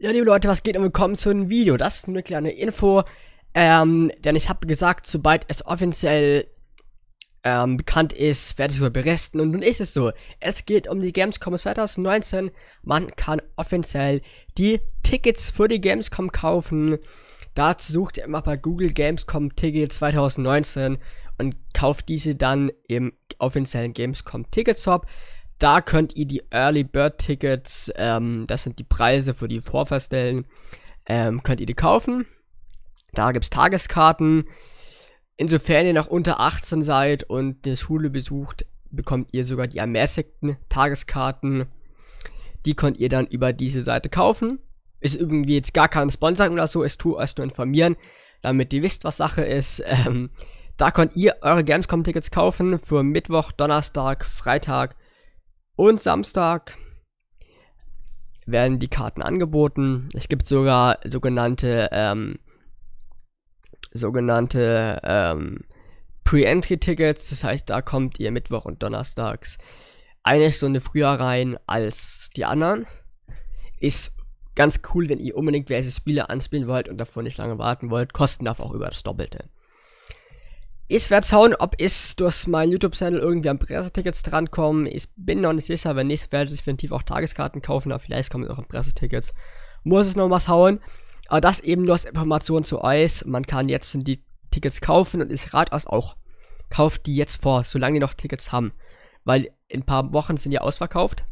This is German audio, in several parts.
Ja, liebe Leute, was geht und willkommen zu einem Video. Das ist eine kleine Info, ähm, denn ich habe gesagt, sobald es offiziell ähm, bekannt ist, werde ich darüber berichten. Und nun ist es so, es geht um die Gamescom 2019. Man kann offiziell die Tickets für die Gamescom kaufen. Dazu sucht ihr immer bei Google Gamescom Ticket 2019 und kauft diese dann im offiziellen Gamescom Ticket Shop. Da könnt ihr die Early Bird Tickets, ähm, das sind die Preise für die Vorverstellen, ähm, könnt ihr die kaufen. Da gibt es Tageskarten. Insofern ihr noch unter 18 seid und eine Schule besucht, bekommt ihr sogar die ermäßigten Tageskarten. Die könnt ihr dann über diese Seite kaufen. Ist irgendwie jetzt gar kein Sponsoring oder so, ist tu euch nur informieren, damit ihr wisst, was Sache ist. Ähm, da könnt ihr eure Gamescom-Tickets kaufen für Mittwoch, Donnerstag, Freitag, und Samstag werden die Karten angeboten. Es gibt sogar sogenannte, ähm, sogenannte ähm, Pre-Entry-Tickets. Das heißt, da kommt ihr Mittwoch und Donnerstags eine Stunde früher rein als die anderen. Ist ganz cool, wenn ihr unbedingt diverse Spiele anspielen wollt und davor nicht lange warten wollt. Kosten darf auch über das Doppelte. Ich werde schauen, ob ich durch meinen YouTube-Channel irgendwie an Pressetickets drankomme. Ich bin noch nicht sicher, wenn nicht, werde ich definitiv auch Tageskarten kaufen, aber vielleicht kommen auch Pressetickets. Muss es noch was hauen. Aber das eben nur als Information zu euch. Man kann jetzt die Tickets kaufen und ich rate euch auch. Kauft die jetzt vor, solange die noch Tickets haben. Weil in ein paar Wochen sind die ausverkauft.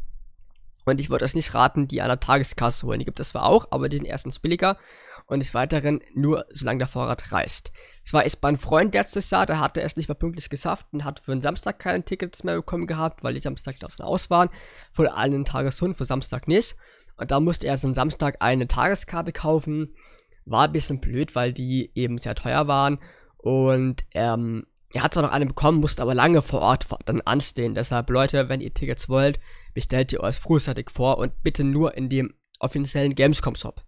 Und ich würde euch nicht raten, die an der Tageskasse holen. Die gibt es zwar auch, aber die sind erstens billiger und des Weiteren nur, solange der Vorrat reißt. Zwar ist mein Freund letztes Jahr, der hatte es nicht mehr pünktlich geschafft und hat für den Samstag keine Tickets mehr bekommen gehabt, weil die Samstag draußen aus waren. Für einen Tageshund, für Samstag nicht. Und da musste er so am Samstag eine Tageskarte kaufen. War ein bisschen blöd, weil die eben sehr teuer waren. Und ähm, er hat zwar noch eine bekommen, musste aber lange vor Ort dann anstehen. Deshalb, Leute, wenn ihr Tickets wollt, bestellt ihr euch frühzeitig vor und bitte nur in dem offiziellen Gamescom-Shop.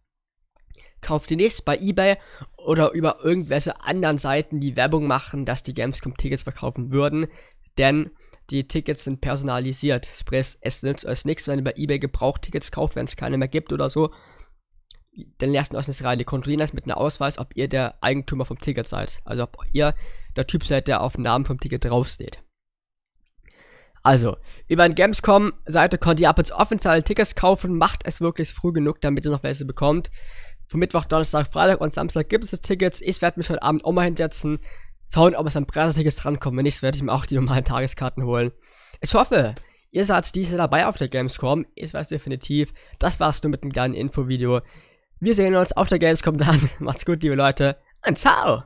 Kauft die nicht bei eBay oder über irgendwelche anderen Seiten, die Werbung machen, dass die Gamescom-Tickets verkaufen würden, denn die Tickets sind personalisiert. Sprich, es nützt euch nichts, wenn ihr bei eBay Gebrauchtickets kauft, wenn es keine mehr gibt oder so lassen euch nicht rein. Die kontrollieren das mit einem Ausweis, ob ihr der Eigentümer vom Ticket seid. Also ob ihr der Typ seid, der auf dem Namen vom Ticket draufsteht. Also, über eine Gamescom-Seite könnt ihr ab jetzt offiziell Tickets kaufen. Macht es wirklich früh genug, damit ihr noch welche bekommt. Von Mittwoch, Donnerstag, Freitag und Samstag gibt es Tickets. Ich werde mich heute Abend auch mal hinsetzen. Schauen, ob es an Preisetickets drankommt. Wenn nicht, werde ich mir auch die normalen Tageskarten holen. Ich hoffe, ihr seid diese dabei auf der Gamescom. Ich weiß definitiv. Das war's nur mit einem kleinen Infovideo. Wir sehen uns auf der Gamescom dann. Macht's gut, liebe Leute. Und ciao!